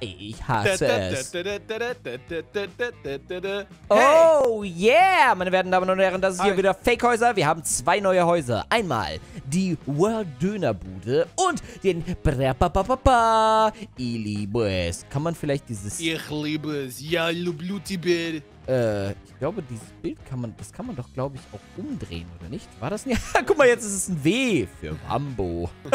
Ich hasse es. Oh yeah, meine werten Damen und Herren, das ist hier wieder Fakehäuser. Wir haben zwei neue Häuser. Einmal die World Dönerbude und den Ich liebe es. Kann man vielleicht dieses... Ich liebe es. Ja, Lublutibir äh, ich glaube, dieses Bild kann man, das kann man doch, glaube ich, auch umdrehen, oder nicht? War das nicht? Guck mal, jetzt ist es ein W für Wambo.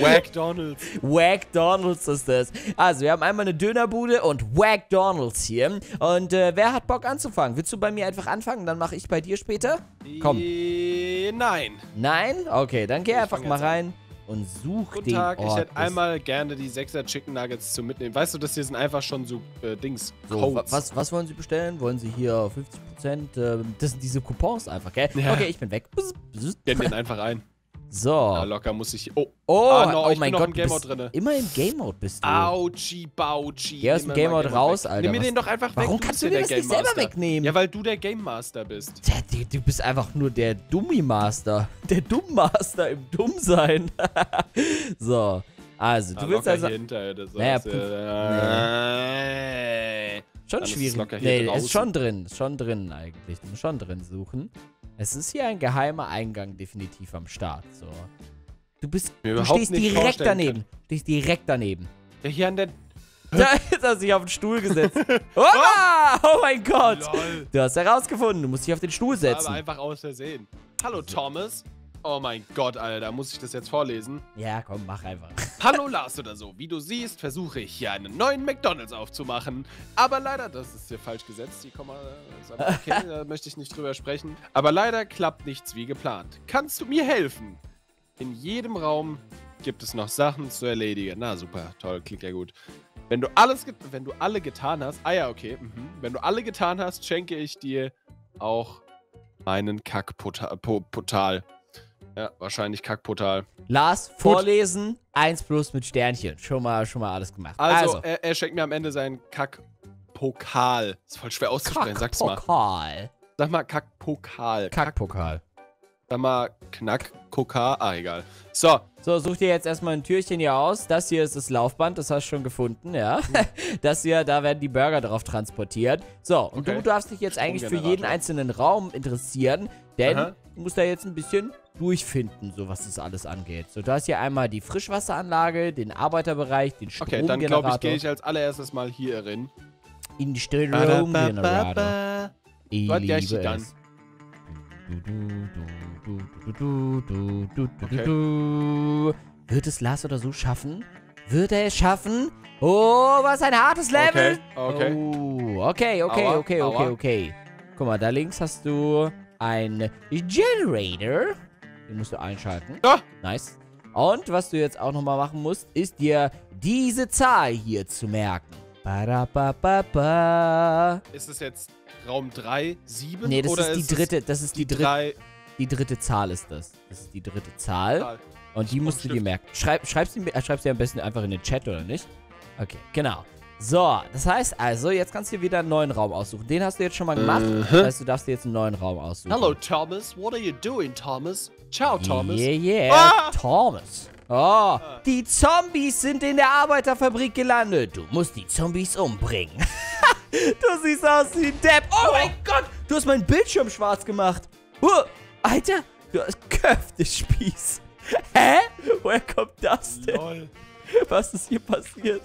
Wack Donalds. Wack Donalds ist das. Also, wir haben einmal eine Dönerbude und Wack Donalds hier. Und äh, wer hat Bock anzufangen? Willst du bei mir einfach anfangen? Dann mache ich bei dir später? Komm. Äh, Nein. Nein? Okay, dann geh Ich einfach mal jetzt an. Und such Guten den Tag, ich Ort. hätte einmal gerne die 6er Chicken Nuggets zum Mitnehmen. Weißt du, das hier sind einfach schon so äh, Dings. so, Codes. was, was wollen Sie bestellen? Wollen Sie hier 50%? Ähm, das sind diese Coupons einfach, gell? Ja. Okay, ich bin weg. Scan den einfach ein. So. Ja, locker muss ich. Oh. Oh, Ah, no, oh ich mein bin noch Gott, im du Game Mode drinne. immer im Game Mode bist du. Auchi, Bauchi. Geh aus dem Game Mode raus, weg. Alter. Nimm mir den doch einfach weg. Warum du kannst du ja mir das nicht selber Master. wegnehmen? Ja, weil du der Game Master bist. Tja, du, du bist einfach nur der Dummy-Master. Der Dummmaster im Dummsein. so, also, du Ah, willst also... hinter, das Naja, ist, äh, Schon Dann ist es schwierig. hier Nee, ist schon drin. Ist schon drin eigentlich. Du musst schon drin suchen. Es ist hier ein geheimer Eingang definitiv am Start. So. Du bist. Du stehst direkt daneben. Du stehst direkt daneben. Ja, hier an der. Da ist er sich auf den Stuhl gesetzt. Opa! Oh mein Gott! Lol. Du hast herausgefunden, du musst dich auf den Stuhl Aber setzen. einfach aus Versehen. Hallo, Thomas. Oh mein Gott, Alter, muss ich das jetzt vorlesen? Ja, komm, mach einfach. Hallo Lars oder so. Wie du siehst, versuche ich hier einen neuen McDonalds aufzumachen. Aber leider, das ist hier falsch gesetzt, die Komma. Aber okay, da möchte ich nicht drüber sprechen. Aber leider klappt nichts wie geplant. Kannst du mir helfen? In jedem Raum gibt es noch Sachen zu erledigen. Na super, toll, klingt ja gut. Wenn du alles, wenn du alle getan hast, ah ja, okay, mhm. wenn du alle getan hast, schenke ich dir auch meinen Kackportal. Ja, wahrscheinlich Kackportal. Lars, vorlesen, 1 plus mit Sternchen. Schon mal, schon mal alles gemacht. Also, Er, er schenkt mir am Ende seinen Kackpokal. Ist voll schwer auszusprechen, sag's mal. Kackpokal. Sag mal Kackpokal. Kackpokal. Sag mal Knackkokal. Ah, egal. So, So, such dir jetzt erstmal ein Türchen hier aus. Das hier ist das Laufband, das hast du schon gefunden, ja. Das hier, da werden die Burger drauf transportiert. So, und Okay. du darfst dich jetzt eigentlich für jeden einzelnen Raum interessieren, denn Aha. du musst da jetzt ein bisschen durchfinden, so was das alles angeht. So, da ist hier einmal die Frischwasseranlage, den Arbeiterbereich, den okay, Stromgenerator. dann glaube ich, gehe ich als allererstes mal hier rein. in den Stromgenerator. Ich Warte, ja, ich liebe dann. es. Okay. Wird es Lars oder so schaffen? Wird er es schaffen? Oh, was ein hartes Level. Okay, okay. Oh, okay, okay, Aua, okay, okay, aua. okay. Guck mal, da links hast du ein Generator. Den musst du einschalten. Ah! Nice. Und was du jetzt auch nochmal machen musst, ist dir diese Zahl hier zu merken. Ba-da-ba-ba-ba. Ist es jetzt Raum 3, 7? Nee, das oder ist die dritte, das ist die, dritte, 3. die dritte Zahl ist das. Das ist die dritte Zahl. Und die musst du dir merken. Schreib, schreibst, du, äh, schreibst du am besten einfach in den Chat, oder nicht? Okay, genau. So, das heißt also, jetzt kannst du dir wieder einen neuen Raum aussuchen. Den hast du jetzt schon mal gemacht. Mhm. Das heißt, du darfst dir jetzt einen neuen Raum aussuchen. Hello, Thomas. What are you doing, Thomas? Ciao, Thomas. Yeah, yeah. Ah! Thomas. Oh, die Zombies sind in der Arbeiterfabrik gelandet. Du musst die Zombies umbringen. du siehst aus wie ein Depp. Oh mein Gott, du hast meinen Bildschirm schwarz gemacht. Huh, Alter, du hast Köftespieß. Hä? Woher kommt das denn? Lol. Was ist hier passiert?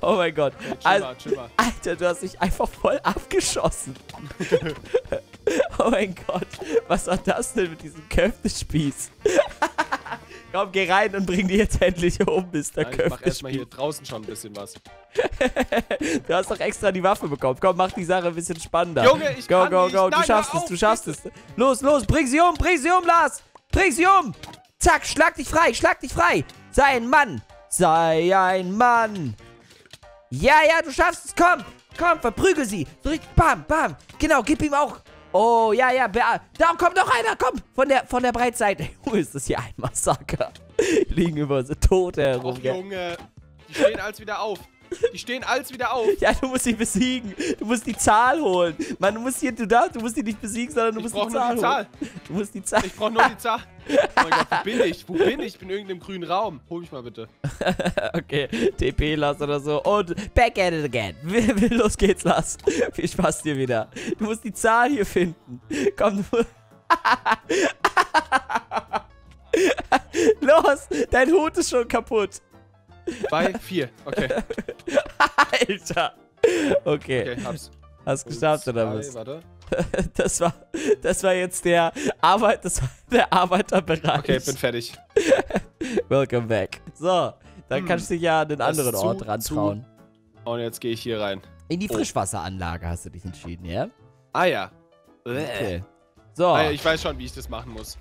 Oh mein Gott. Mal, chill mal. Alter, du hast dich einfach voll abgeschossen. oh mein Gott. Was war das denn mit diesem Köftespieß? Komm, geh rein und bring die jetzt endlich um, Mr. Nein, ich mach erstmal Köftespieß. hier draußen schon ein bisschen was. Du hast doch extra die Waffe bekommen. Komm, mach die Sache ein bisschen spannender. Junge, ich go, kann go, nicht. go. Du Nein, schaffst hör es, auf, du schaffst es. Los, los, bring sie um, bring sie um, Lars. Bring sie um. Zack, schlag dich frei, schlag dich frei. Sei ein Mann. Sei ein Mann. Ja, ja, du schaffst es. Komm, komm, verprügel sie. So richtig, bam, bam. Genau, gib ihm auch. Oh, ja, ja, da kommt noch einer, komm, von der, von der Breitseite. Junge, ist das hier ein Massaker. Liegen über so Tote herum, Och? Junge. Die stehen alles wieder auf. Die stehen alles wieder auf. Ja, du musst sie besiegen. Du musst die Zahl holen. Mann, du musst hier, du darfst, du musst die nicht besiegen, sondern du Ich musst die nur Zahl die Zahl. holen. Du musst die Zahl. Ich brauche nur die Zahl. Oh mein Gott, wo bin ich? Wo bin ich? Ich bin in irgendeinem grünen Raum. Hol mich mal bitte. Okay, TP lass oder so. Und back at it again. Los geht's, Lass. Viel Spaß dir wieder. Du musst die Zahl hier finden. Komm, du. Los, dein Hut ist schon kaputt. Bei vier. Okay, Alter. Okay, okay, hab's. hast geschafft oder was? Warte. Das war, das war jetzt der Arbeit, das war der Arbeiterbereich. Okay, bin fertig. Welcome back. So, dann Hm. kannst du dich ja an den anderen zu- Ort rantrauen. Und jetzt gehe ich hier rein. In die Oh. Frischwasseranlage hast du dich entschieden, ja? Ah ja. Okay. So. Ah, ja, ich weiß schon, wie ich das machen muss.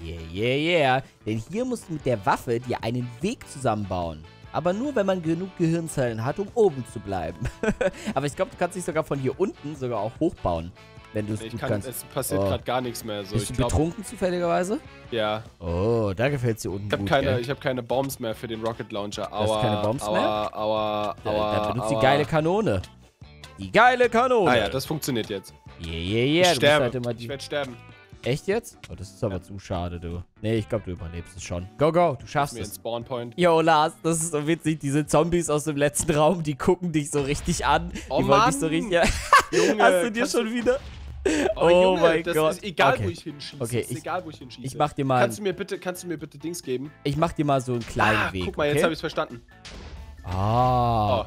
Yeah, yeah, yeah. Denn hier musst du mit der Waffe dir einen Weg zusammenbauen. Aber nur, wenn man genug Gehirnzellen hat, um oben zu bleiben. Aber ich glaube, du kannst dich sogar von hier unten sogar auch hochbauen. Wenn du es gut kann, kannst. es passiert Oh. gerade gar nichts mehr. So, Bist ich du glaub, betrunken zufälligerweise? ja. Oh, da gefällt es dir unten Ich habe gut, keine, gell? ich hab keine Bombs mehr für den Rocket Launcher. hast Aua, keine Bombs aua, mehr? Aua, Da, aua, da benutzt aua. die geile Kanone. Die geile Kanone. Ah ja, das funktioniert jetzt. Yeah, yeah, yeah. ich Du sterbe. halt ich werde sterben. Echt jetzt? Oh, das ist aber Ja. zu schade, du. Nee, ich glaube, du überlebst es schon. Go, go, du schaffst es. Spawn Point. Yo, Lars, das ist so witzig. Diese Zombies aus dem letzten Raum, die gucken dich so richtig an. Oh die wollen dich so richtig... Junge, Hast du dir schon wieder... Oh, Oh Junge, mein das Gott. ist egal, Okay. wo ich hinschieße. Okay, ist ich- egal, wo ich hinschieße. Ich mach dir mal, Kannst du mir bitte, kannst du mir bitte Dings geben? ich mach dir mal so einen kleinen ah, Weg. guck mal, okay? jetzt habe ich es verstanden. Ah. Oh,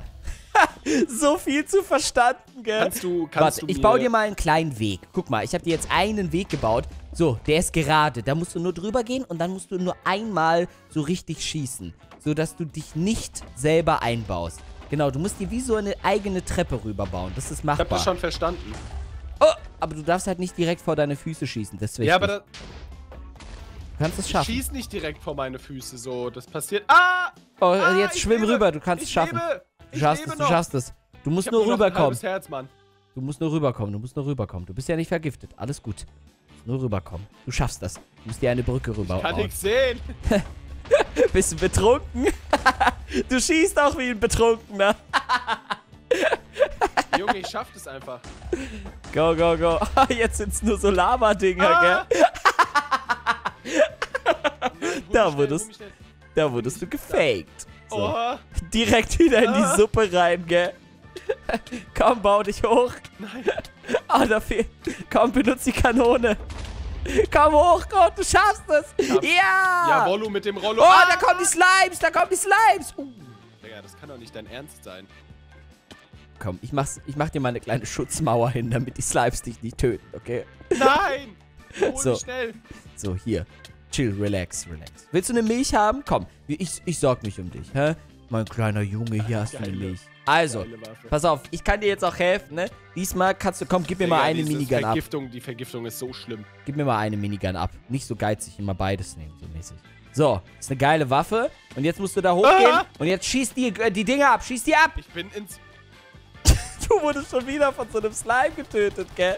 So viel zu verstanden, gell? kannst du, kannst Warte, du ich baue dir mal einen kleinen Weg. Guck mal, ich habe dir jetzt einen Weg gebaut. So, der ist gerade. Da musst du nur drüber gehen und dann musst du nur einmal so richtig schießen. So, dass du dich nicht selber einbaust. Genau, du musst dir wie so eine eigene Treppe rüberbauen. Das ist Ich habe machbar. das schon verstanden. Oh, aber du darfst halt nicht direkt vor deine Füße schießen. Wichtig. Ja, aber da, du kannst es schaffen. schieß nicht direkt vor meine Füße so. Das passiert. Ah! Oh, ah, jetzt ich schwimm lebe. rüber. Du kannst ich es schaffen. Lebe. Du Ich schaffst es, du schaffst es. Du musst Ich nur ein rüberkommen. Herz. Du musst nur rüberkommen, du musst nur rüberkommen. Du bist ja nicht vergiftet. Alles gut. Du musst nur rüberkommen. Du schaffst das. Du musst dir eine Brücke rüber. Kann nichts sehen. Bist du betrunken? du schießt auch wie ein Betrunkener. Junge, ich schaff das einfach. Go, go, go. Jetzt sind's nur so Lava-Dinger, Ah! gell? Nein, Da wurdest- schnell. Da wurdest du gefaked. So. Oha. Direkt wieder in die Ah. Suppe rein, gell? Komm, bau dich hoch. Nein. Ah, da fehlt. Komm, benutz die Kanone. Komm hoch, Gott, du schaffst es. Ja. Ja, Rollo mit dem Rollo. Oh, Ah! da kommen die Slimes, da kommen die Slimes. Uh. Digga, das kann doch nicht dein Ernst sein. Komm, ich, mach's, ich mach dir mal eine kleine Schutzmauer hin, damit die Slimes dich nicht töten, okay? Nein! Hol So. schnell. So, hier. Chill, relax, relax. Willst du eine Milch haben? Komm, ich, ich sorg mich um dich, hä? Mein kleiner Junge, hier hast du eine Geile. Milch. Also, Geile pass auf, ich kann dir jetzt auch helfen, ne? Diesmal kannst du, komm, gib mir mal Digga, eine dieses Minigun ab. Vergiftung, Die Vergiftung ist so schlimm. Gib mir mal eine Minigun ab. Nicht so geizig, immer beides nehmen, so mäßig. So, ist eine geile Waffe. Und jetzt musst du da hochgehen. Ah! Und jetzt schieß die, äh, die Dinger ab, schieß die ab. Ich bin ins... Du wurdest schon wieder von so einem Slime getötet, gell?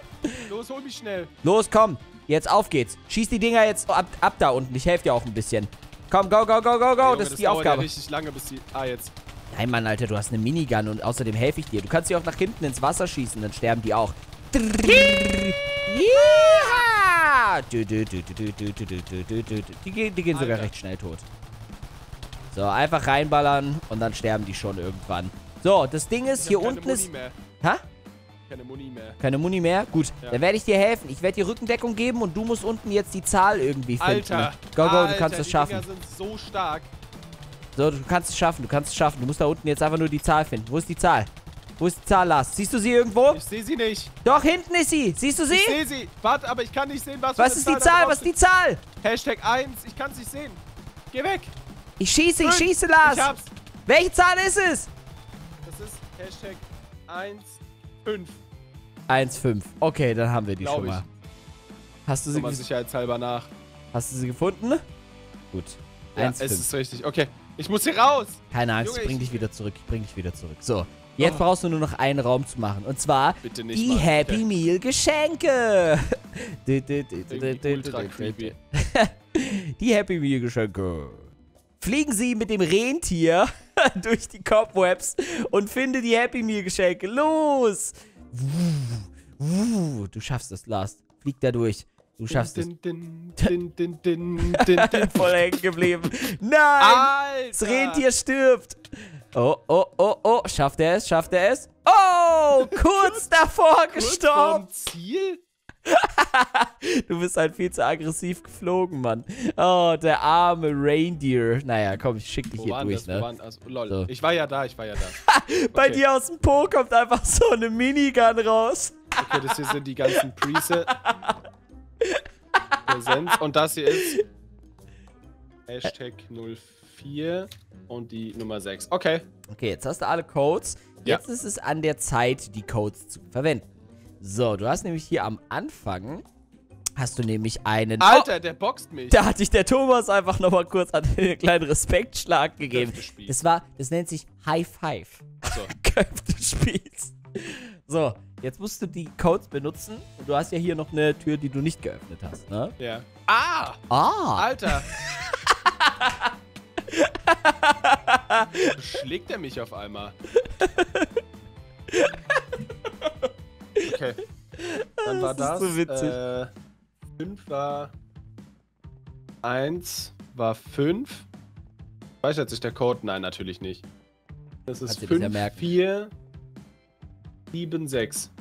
Los, hol mich schnell. Los, komm. Jetzt auf geht's. Schieß die Dinger jetzt ab, ab da unten. Ich helfe dir auch ein bisschen. Komm, go, go, go, go, go. Hey, das ist die Aufgabe. Ja richtig lange, bis die... Ah, jetzt. Nein, Mann, Alter, du hast eine Minigun und außerdem helfe ich dir. Du kannst sie auch nach hinten ins Wasser schießen, dann sterben die auch. Die, die gehen sogar recht schnell tot. So, einfach reinballern und dann sterben die schon irgendwann. So, das Ding ist, hier unten ist... Hä? Keine Muni mehr. Keine Muni mehr? Gut, Ja. dann werde ich dir helfen. Ich werde dir Rückendeckung geben und du musst unten jetzt die Zahl irgendwie finden. Alter. Go, go, Alter, du kannst es die schaffen. Dinger sind so stark. So, du kannst es schaffen, du kannst es schaffen. Du musst da unten jetzt einfach nur die Zahl finden. Wo ist die Zahl? Wo ist die Zahl, Lars? Siehst du sie irgendwo? Ich sehe sie nicht. Doch, hinten ist sie. Siehst du sie? Ich sehe sie. Warte, aber ich kann nicht sehen, was Was ist die da Zahl? Was ist die Zahl? Hashtag 1. Ich kann es nicht sehen. Geh weg. Ich schieße, ich schieße, Ich Lars. hab's. Welche Zahl ist es? Das ist Hashtag 1, 5. 1,5. Okay, dann haben wir die Glaub schon ich. mal. Hast du sie, ges- sicherheitshalber nach. hast du sie gefunden? Gut. Ja, 1,5. es ist richtig. Okay. Ich muss hier raus. Keine Angst, Junge, ich bring ich- dich wieder zurück. Ich bring dich wieder zurück. So, jetzt Oh. brauchst du nur noch einen Raum zu machen. Und zwar Bitte nicht die mal. Happy Okay. Meal Geschenke. Du, du, creepy. Die Happy Meal Geschenke. Fliegen Sie mit dem Rentier durch die Cobwebs und finde die Happy Meal Geschenke. Los! Du schaffst es, Lars. Flieg da durch. Du schaffst es. Voll hängen geblieben. Nein! Alter! Das Rentier stirbt. Oh, oh, oh, oh. Schafft er es? Schafft er es? Oh, kurz davor Kurz gestorben. vorm Ziel? Du bist halt viel zu aggressiv geflogen, Mann. Oh, der arme Reindeer. Naja, komm, ich schick dich Wo hier durch, das? Ne? waren, also, lol. So. Ich war ja da, ich war ja da. Bei Okay. dir aus dem Po kommt einfach so eine Minigun raus. Okay, das hier sind die ganzen Preset. Präsenz. Und das hier ist Hashtag 04 und die Nummer 6. Okay. Okay, jetzt hast du alle Codes. Ja. Jetzt ist es an der Zeit, die Codes zu verwenden. So, du hast nämlich hier am Anfang, hast du nämlich einen... Alter, der boxt mich. Da hat dich der Thomas einfach nochmal kurz einen kleinen Respektschlag gegeben. Das war, das nennt sich High Five. So. Köftespieß. So, jetzt musst du die Codes benutzen. Und du hast ja hier noch eine Tür, die du nicht geöffnet hast, ne? Ja. Ah! Ah! Alter! Schlägt er mich auf einmal? Okay. Dann war Das das. ist so witzig. Äh, 5 war. 1 war 5. Speichert sich der Code? Nein, natürlich nicht. Das ist Kannst du dir das ja 5, merken. 4, 7, 6.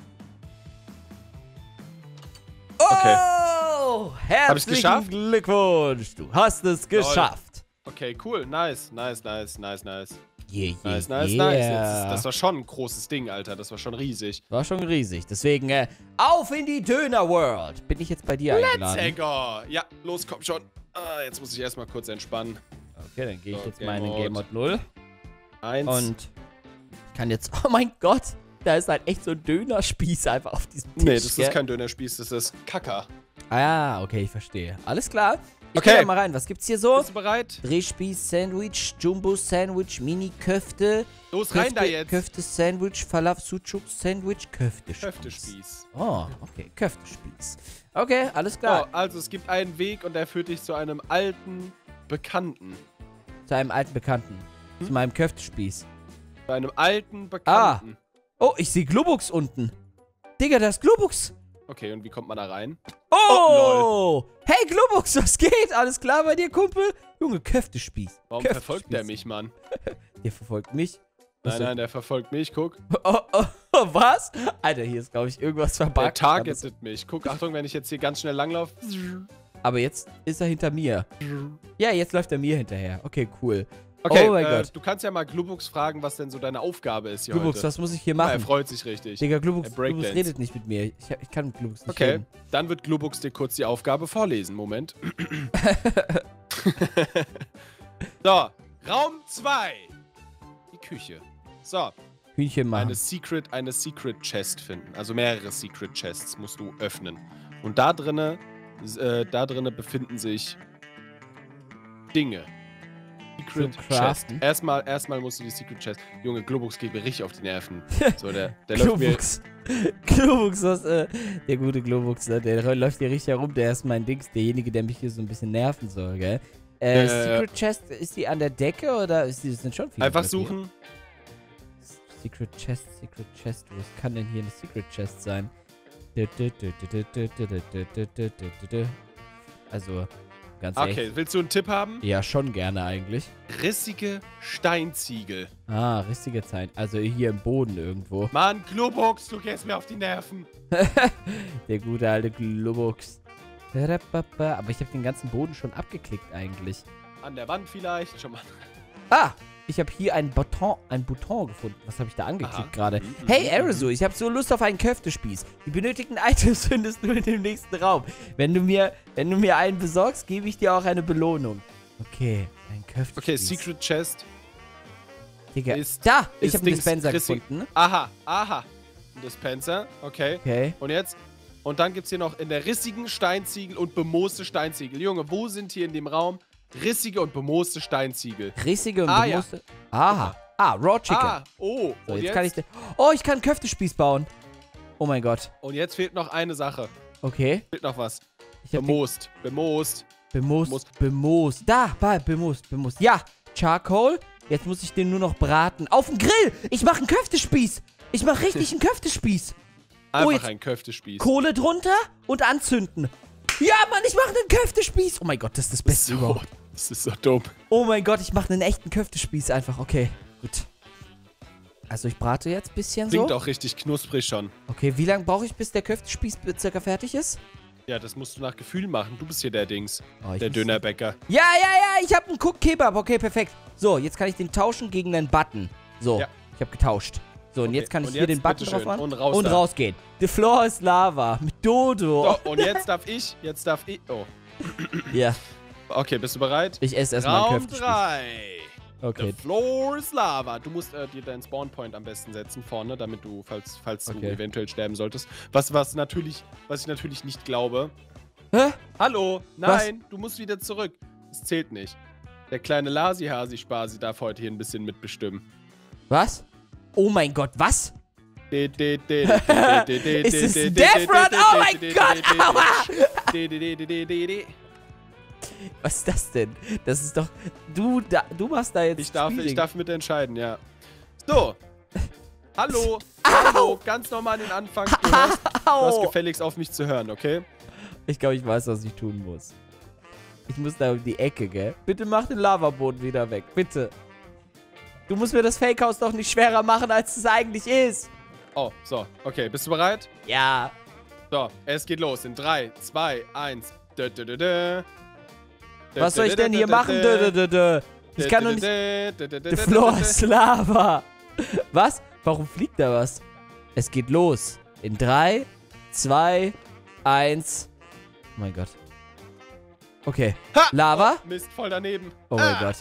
Oh! Herzlichen geschafft? Glückwunsch! Du hast es geschafft. Okay, cool. Nice, nice, nice, nice, nice. Yeah, yeah, Nice, nice, yeah. nice. Ist, das war schon ein großes Ding, Alter. Das war schon riesig. War schon riesig. Deswegen, äh, auf in die Döner World. Bin ich jetzt bei dir eingeladen? Zegger! Ja, los, komm schon. Ah, jetzt muss ich erstmal kurz entspannen. Okay, dann gehe ich So, jetzt Game mal in den. Game Mode 0. Eins. Und ich kann jetzt. Oh mein Gott! Da ist halt echt so ein Dönerspieß einfach auf diesem Tisch. nee, das gell? ist kein Dönerspieß, das ist Kacker. Ah, okay, ich verstehe. Alles klar. Ich Okay. mal rein. Was gibt's hier so? Bist du bereit? Drehspieß, Sandwich, Jumbo Sandwich, Mini-Köfte. Los, rein da Köfte- jetzt. Köfte-Sandwich, Falaf Sucuk Sandwich, Köftespieß. Köftespieß. Oh, okay, Köftespieß. Okay, alles klar. also es gibt einen Weg und der führt dich zu einem alten Bekannten. Zu einem alten Bekannten. Hm? Zu meinem Köftespieß. Zu einem alten Bekannten. Oh, ich sehe Globux unten. Digga, da ist Globux. Okay, und wie kommt man da rein? Oh! hey, Globux, was geht? Alles klar bei dir, Kumpel? Junge, Köftespieß. Warum Köftespieß. verfolgt der mich, Mann? Der verfolgt mich. Was Nein, nein, der verfolgt mich. Guck. Oh, oh, oh, was? Alter, hier ist, glaube ich, irgendwas Der verbuggt. targetet mich. Guck, Achtung, wenn ich jetzt hier ganz schnell langlaufe. Aber jetzt ist er hinter mir. Ja, jetzt läuft er mir hinterher. Okay, cool. Okay, oh mein äh, Gott. du kannst ja mal Glubux fragen, was denn so deine Aufgabe ist hier Globux, heute. was muss ich hier Ja, er machen? freut sich richtig. Digga, Breakdance. Globux redet nicht mit mir. Ich, ich kann mit Globux nicht Okay, reden. dann wird Glubux dir kurz die Aufgabe vorlesen. Moment. so, Raum 2. Die Küche. So, Hühnchen machen. eine Secret, eine Secret Chest finden. Also mehrere Secret Chests musst du öffnen. Und da drinne, äh, da drinne befinden sich Dinge. Secret Chest. Erstmal, erstmal musst du die Secret Chest. Junge, Globux geht mir richtig auf die Nerven. So, der, der läuft mir. Globux. Globux, was, äh, der gute Globux, ne, der läuft hier richtig herum. Der ist mein Dings, derjenige, der mich hier so ein bisschen nerven soll, gell? Äh, Äh, Secret Chest, ist die an der Decke oder ist die, das sind schon viele? Einfach suchen. Secret Chest, Secret Chest. Was kann denn hier eine Secret Chest sein? Also, ganz. Okay, willst du einen Tipp haben? Ja, schon gerne eigentlich. Rissige Steinziegel. Ah, richtige Zeit. Also hier im Boden irgendwo. Mann, Globux, du gehst mir auf die Nerven. Der gute alte Globux. Aber ich habe den ganzen Boden schon abgeklickt eigentlich. An der Wand vielleicht. Schon mal. Ah, ich habe hier einen Button, ein Button gefunden. Was habe ich da angeklickt gerade? Mhm, Hey, mhm, Arizu, ich habe so Lust auf einen Köftespieß. Die benötigten Items findest du in dem nächsten Raum. Wenn du mir, wenn du mir einen besorgst, gebe ich dir auch eine Belohnung. Okay, ein Köftespieß. Okay, Secret Chest. Digga. ist- da, ich habe einen Dispenser rissig- gefunden. Aha, aha. Ein Dispenser. Okay. Okay. Und jetzt? Und dann gibt es hier noch in der rissigen Steinziegel und bemooste Steinziegel. Junge, wo sind hier in dem Raum rissige und bemooste Steinziegel? Rissige und Ah, ja. bemuste. Aha. Ah, Raw Chicken. Ah, oh. so, jetzt, jetzt, kann ich. Oh, ich kann einen Köftespieß bauen. Oh mein Gott. und jetzt fehlt noch eine Sache. Okay. Fehlt noch was. Bemoost. Bemoost. bemoost, Bemoost. Da, bei bemoost, bemoost. Ja, Charcoal, Jetzt muss ich den nur noch braten. Auf dem Grill! Ich mache einen Köftespieß! Ich mache richtig einen Köftespieß. Einfach jetzt- ein Köftespieß. Kohle drunter und anzünden. Ja, Mann, ich mache einen Köftespieß. Oh mein Gott, das ist das Beste so, überhaupt. das ist so dumm. Oh mein Gott, ich mache einen echten Köftespieß einfach. Okay, gut. Also ich brate jetzt ein bisschen Klingt so. auch richtig knusprig schon. Okay, wie lange brauche ich, bis der Köftespieß circa fertig ist? Ja, das musst du nach Gefühl machen. Du bist hier der Dings. Oh, der Dönerbäcker. Ja, ja, ja, ich habe einen Cook Kebab. Okay, perfekt. So, jetzt kann ich den tauschen gegen einen Button. So, Ja. ich habe getauscht. So, und Okay, jetzt kann ich und hier den Button drauf machen Und raus und rausgehen. The floor is lava mit Dodo. So, und jetzt darf ich, jetzt darf ich. Oh. Ja, Okay, bist du bereit? ich esse erstmal Raum Köftespieß. 3. Okay, The floor is lava. Du musst äh, dir deinen Spawnpoint am besten setzen vorne, damit du, falls, falls du Okay. eventuell sterben solltest. Was, was natürlich, was ich natürlich nicht glaube. Hä? Hallo, nein, du musst wieder zurück. Das zählt nicht. Der kleine Lasi-Hasi-Spasi darf heute hier ein bisschen mitbestimmen. Was? Oh mein Gott, was? Ist Ist es Death Run? Oh mein Gott, Gott! Was ist das denn? Das ist doch... Du, da, du machst da jetzt Ich darf, ich Speeding. darf mitentscheiden, ja. So. Hallo. Hallo. Ganz normal den Anfang. Du, du hast gefälligst auf mich zu hören, okay? Ich glaube, ich weiß, was ich tun muss. Ich muss da um die Ecke, gell? Bitte mach den Lavaboden wieder weg. Bitte. Du musst mir das Fake-Haus doch nicht schwerer machen, als es eigentlich ist. Oh, so. Okay, bist du bereit? Ja. So, es geht los. In 3, 2, 1. Was soll ich denn hier machen? Ich kann doch nicht... The floor is lava. Was? Warum fliegt da was? Es geht los. In 3, 2, 1. Oh mein Gott. Okay. Lava? Mist, voll daneben. Oh mein Ah! Gott.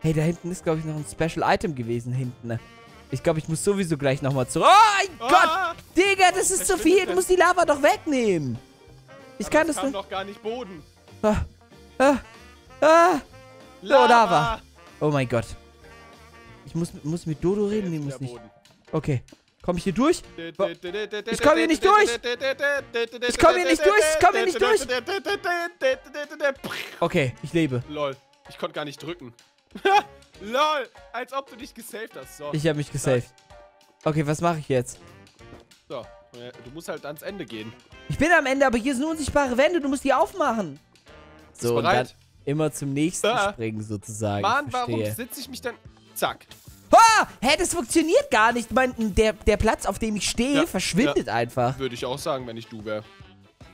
Hey, da hinten ist, glaube ich, noch ein Special Item gewesen hinten. Ich glaube, ich muss sowieso gleich nochmal zurück. Oh mein Gott! Ah! Digga, das ist zu viel. Du musst die Lava doch wegnehmen. Ich Aber kann es das nicht. noch gar nicht Boden. Ah, ah, ah. Lava. Lava. Oh mein Gott. Ich muss, muss mit Dodo reden? Nee, muss nicht. Boden. Okay. Komm ich hier durch? Ich komm hier nicht durch. Ich komm hier nicht durch. Ich komm hier nicht durch. Okay, ich lebe. Lol, ich konnte gar nicht drücken. Lol, als ob du dich gesaved hast. So, Ich habe mich gesaved. Okay, was mache ich jetzt? so. Du musst halt ans Ende gehen. Ich bin am Ende, aber hier sind unsichtbare Wände. Du musst die aufmachen. So, und dann immer zum nächsten Ah. springen sozusagen. Mann, warum sitze ich mich denn... Zack. Ah, hä, das funktioniert gar nicht. Mein, der, der Platz, auf dem ich stehe, Ja, verschwindet einfach. Würde ich auch sagen, wenn ich du wäre.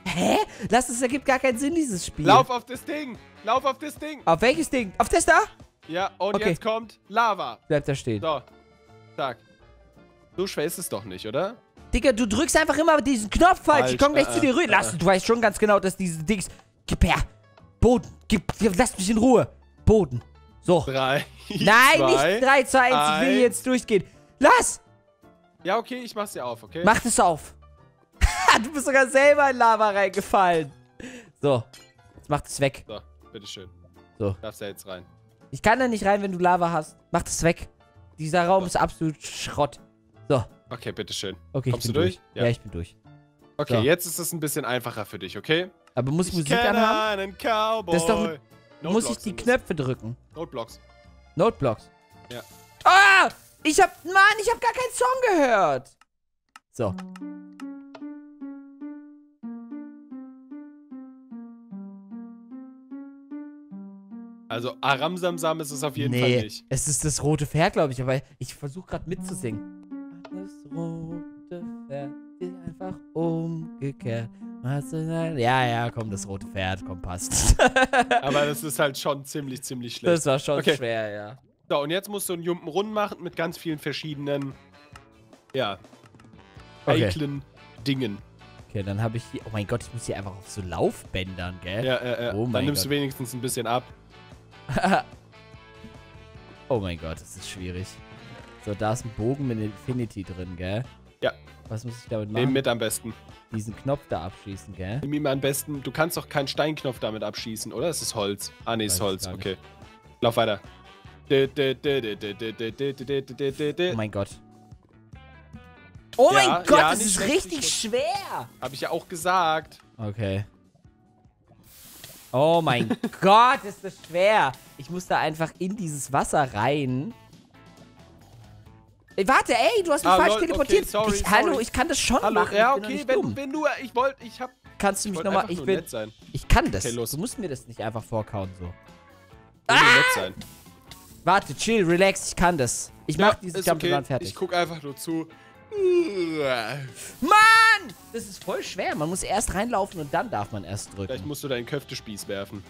Hä? Lass, das ergibt gar keinen Sinn, dieses Spiel. Lauf auf das Ding. Lauf auf das Ding. Auf welches Ding? Auf das da? Ja, und Okay. jetzt kommt Lava. Bleib da stehen. So. Zack. So schwer ist es doch nicht, oder? Digga, du drückst einfach immer diesen Knopf falsch. Ich Falsch, komm gleich äh, zu dir rüber. äh, Lass, du weißt schon ganz genau, dass diese Dings... Gib her. Boden. Gib, lass mich in Ruhe. Boden. So. Drei. Nein, zwei. nicht 3 zu 1. Ich will eins. jetzt durchgehen. Lass! Ja, okay, ich mach's dir auf, okay? Mach das auf. du bist sogar selber in Lava reingefallen. So. Jetzt mach das weg. So, bitteschön. So. Darfst ja jetzt rein. Ich kann da nicht rein, wenn du Lava hast. Mach das weg. Dieser Raum ist absolut Schrott. So. Okay, bitteschön. Okay, Kommst ich du durch. durch? Ja. Ja. ich bin durch. Okay, So. jetzt ist es ein bisschen einfacher für dich, okay? Aber muss ich Musik kenne anhaben? einen Cowboy. Das ist doch- Muss Noteblocks ich die. Knöpfe drücken? Noteblocks. Noteblocks. Ja. Ah! Ich hab. Mann, ich hab gar keinen Song gehört. So. Also Aramsamsam ist es auf jeden Fall nee, nicht. es ist das rote Pferd, glaube ich, aber ich versuche gerade mitzusingen. Das rote Pferd ist einfach umgekehrt. Ja, ja, komm, das rote Pferd, komm, passt. Aber das ist halt schon ziemlich, ziemlich schlecht. das war schon Okay. schwer, ja. So, und jetzt musst du einen Jumpen rund machen mit ganz vielen verschiedenen, ja, Okay. heiklen Dingen. Okay, dann habe ich hier. Oh mein Gott, ich muss hier einfach auf so Laufbändern, gell? Ja, äh, äh, Oh mein dann nimmst Gott. du wenigstens ein bisschen ab. Oh mein Gott, das ist schwierig. So, da ist ein Bogen mit Infinity drin, gell? Ja. Was muss ich damit Nehmen machen? mit am besten. Diesen Knopf da abschießen, gell? Nimm ihm am besten. Du kannst doch keinen Steinknopf damit abschießen, oder? Es ist Holz. Ah, nee, ist Holz. Okay. Lauf weiter. Oh Oh mein Gott. Oh Ja, mein Gott, ja, das ist richtig schwer. Hab ich ja auch gesagt. Okay. Oh mein Gott, ist das schwer. Ich muss da einfach in dieses Wasser rein. Ey, warte, ey, du hast mich Ah, falsch lol, okay, teleportiert. sorry, ich, hallo, sorry. ich kann das schon Hallo, machen. ja, okay, wenn, wenn du, ich wollte, ich hab, Kannst du ich mich nochmal, ich bin, nett sein. ich kann das. Okay, los. Du musst mir das nicht einfach vorkauen, so. Ich will nett sein. Warte, chill, relax, ich kann das. Ich mach dieses Jump okay. Fertig. Ich guck einfach nur zu. Mann! Das ist voll schwer. Man muss erst reinlaufen und dann darf man erst Vielleicht drücken. musst du deinen Köftespieß werfen.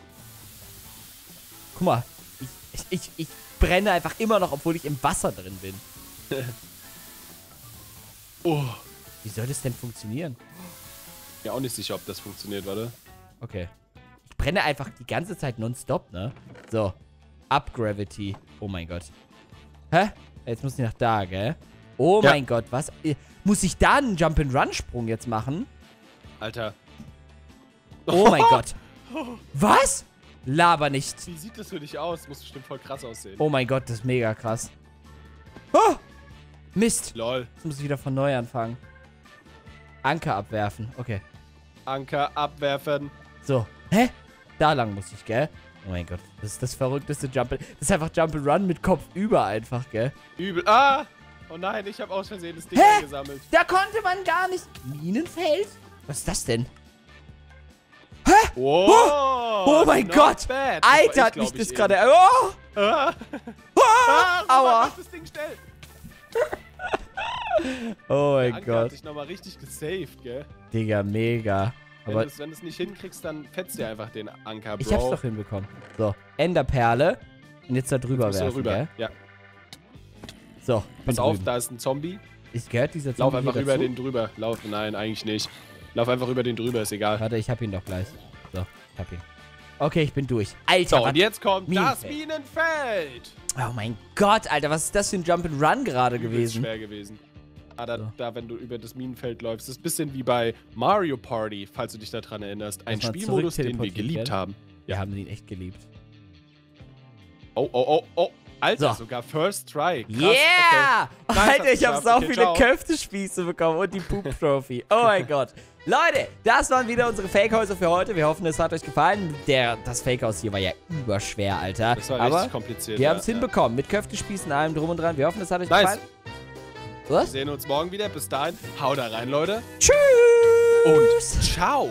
Guck mal, ich, ich, ich, ich brenne einfach immer noch, obwohl ich im Wasser drin bin. Oh. Wie soll das denn funktionieren? Ja, auch nicht sicher, ob das funktioniert, warte. Okay. Ich brenne einfach die ganze Zeit nonstop, ne? So. Up Gravity. Oh mein Gott. Hä? Jetzt muss ich nach da, gell? Oh Ja. mein Gott, was? Äh, Muss ich da einen Jump-and-Run-Sprung jetzt machen? Alter. Oh mein Gott. Was? Laber nicht. Wie sieht das für dich aus? Muss bestimmt voll krass aussehen. Oh mein Gott, das ist mega krass. Oh! Mist. Lol. Jetzt muss ich wieder von neu anfangen. Anker abwerfen. Okay. Anker abwerfen. So. Hä? Da lang muss ich, gell? Oh mein Gott. Das ist das verrückteste Jump. Das ist einfach Jump and Run mit Kopf über einfach, gell? Übel. Ah! Oh nein, ich habe aus Versehen das Ding Hä? eingesammelt. Da konnte man gar nicht. Minenfeld? Was ist das denn? Wow. Oh mein not Gott! bad. Alter, ich, hat mich das gerade. Oh! Ah, Ah! ah, Aua. Das Ding schnell. Oh mein Der Anker hat Gott. dich nochmal richtig gesaved, gell? Digga, mega. Wenn Aber du es wenn nicht hinkriegst, dann fetzt dir einfach den Anker, Bro. ich hab's doch hinbekommen. So. Enderperle. Und jetzt da drüber werfen, rüber. gell? Ja. So. Pass auf, drüben. da ist ein Zombie. Ich gehört dieser Lauf Zombie einfach hier über dazu? den drüber. Lauf, nein, eigentlich nicht. Lauf einfach über den drüber, ist egal. Warte, ich hab ihn doch gleich. So, ich hab ihn. Okay, ich bin durch. Alter, So, und jetzt kommt das Minenfeld. Minenfeld. Oh mein Gott, Alter, was ist das für ein Jump'n'Run gerade gewesen? schwer gewesen. Ah, da, So. da, wenn du über das Minenfeld läufst, ist ein bisschen wie bei Mario Party, falls du dich daran erinnerst. Ein Spielmodus, den wir geliebt wird. haben. Wir haben ihn echt geliebt. Oh, oh, oh, oh. Alter, So. sogar First Try. Krass, yeah! okay. Nice, Alter, ich hab geschafft. so Okay, viele ciao. Köftespieße bekommen und die Poop Trophy. Oh mein Gott. Leute, das waren wieder unsere Fake-Häuser für heute. Wir hoffen, es hat euch gefallen. Der, das Fake-Haus hier war ja überschwer, Alter. Das war Aber richtig kompliziert. wir haben es ja. hinbekommen. Mit Köftespießen, allem drum und dran. Wir hoffen, es hat euch Nice. gefallen. Wir Was? sehen uns morgen wieder. Bis dahin, hau da rein, Leute. Tschüss! Und ciao.